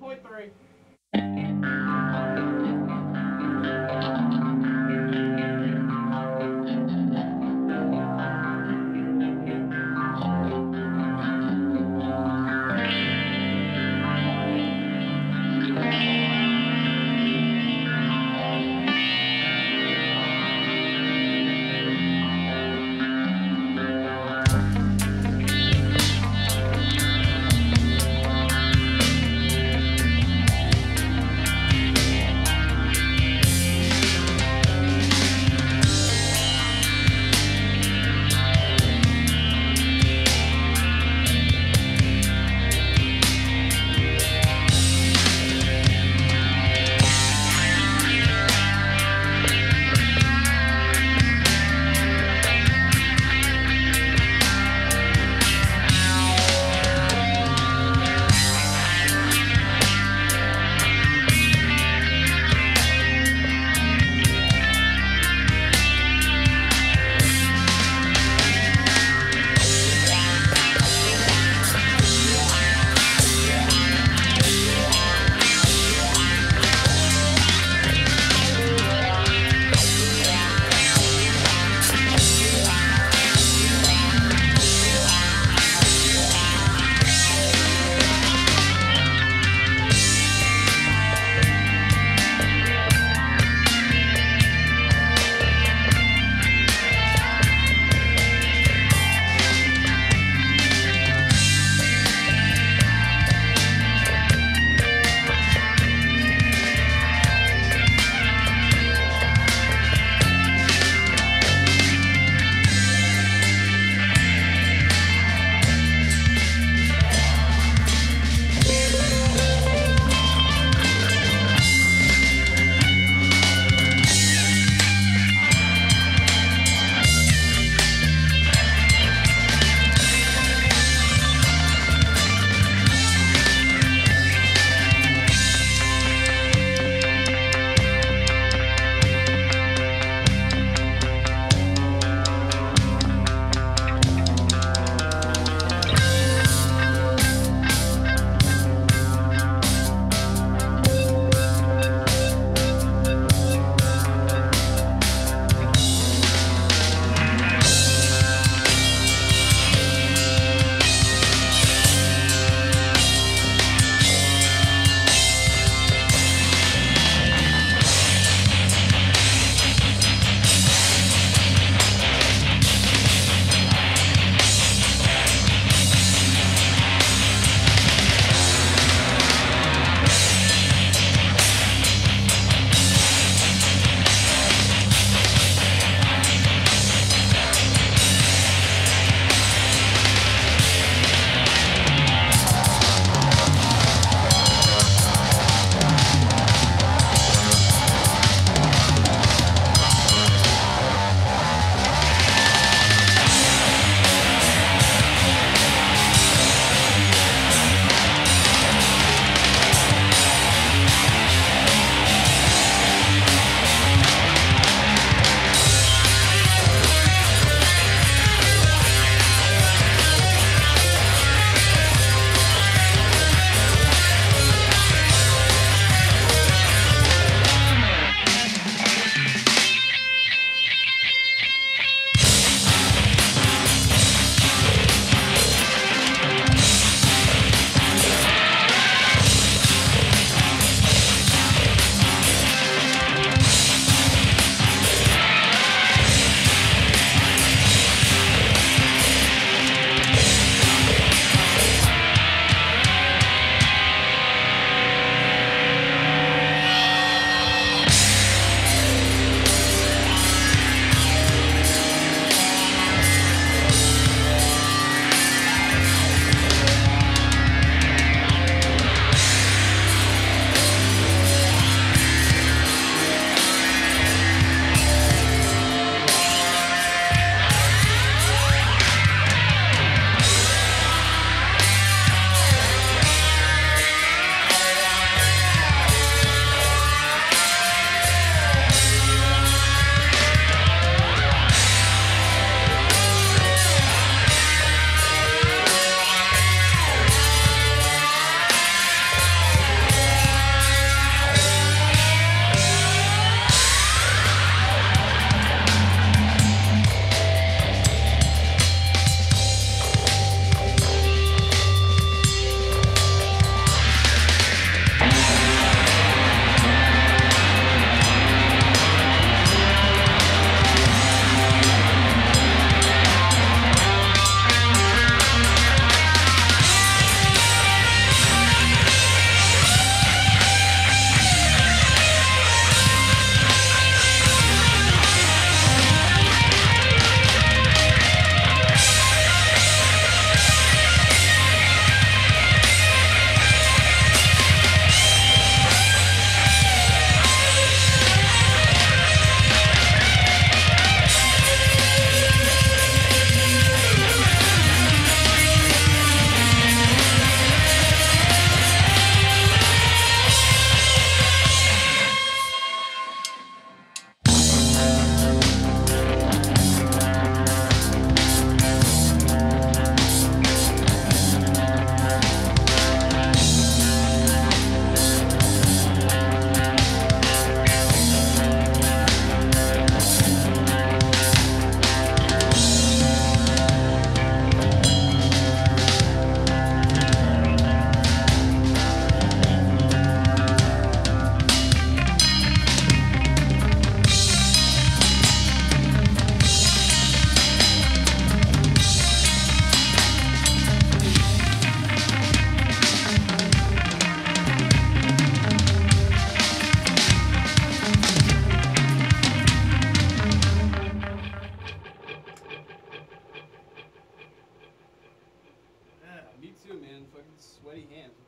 7.3. too, man. Fucking sweaty hands.